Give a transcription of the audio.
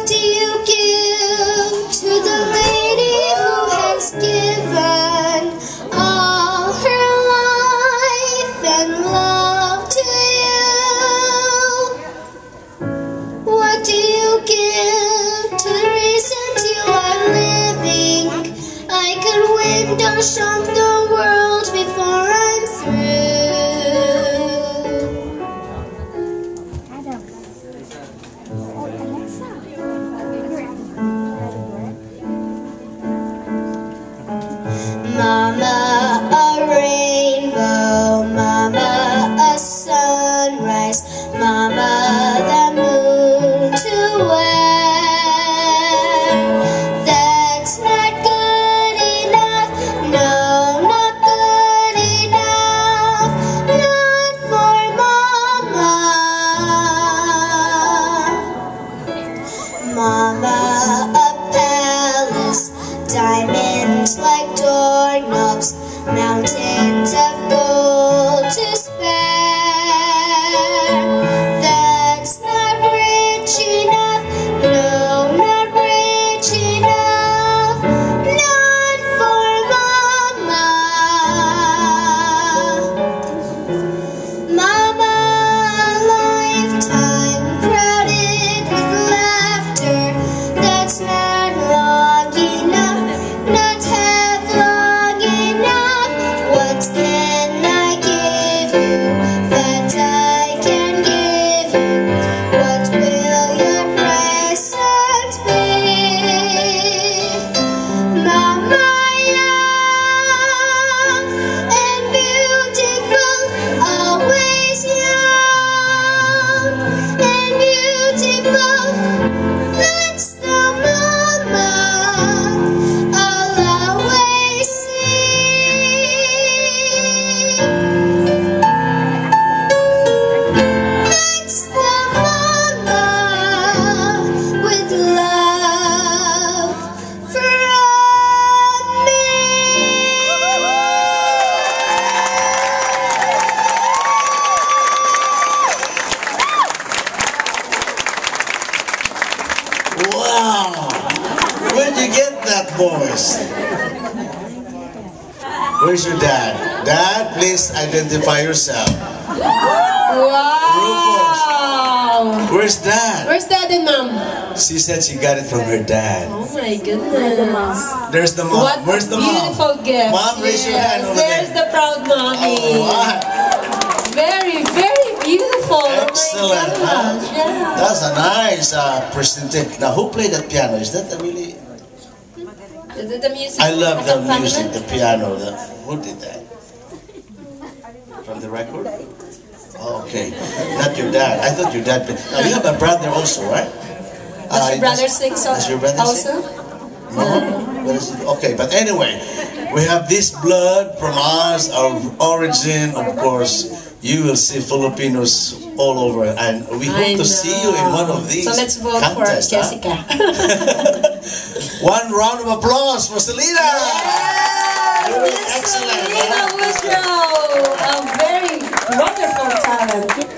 What do you give to the lady who has given all her life and love to you? What do you give to the reasons you are living? I could window shop Yeah. Yes. Where's your dad? Dad, please identify yourself. Wow! Where's dad? Where's dad and mom? She said she got it from her dad. Oh my goodness. There's the mom. What Where's the mom? beautiful mom? gift. Mom, raise your hand over There's there. the proud mommy. Oh, what? Very, very beautiful. Excellent. Oh huh? Yeah. That's a nice uh, presentation. Now, who played that piano? Is that a really? The, music. I love the accompaniment? music, the piano. The, who did that? From the record? Oh, okay. Not your dad. I thought your dad played. Now, you have a brother also, right? Does Uh, your brother sing so Does your brother also? sing? No? What is it? Okay, but anyway, we have this blood from us, our origin, of course. You will see Filipinos all over, and we hope to see you in one of these So let's vote for contests, huh? Jessica. One round of applause for Selina! Doing Miss excellent. Selina Woodrow, a very wonderful talent.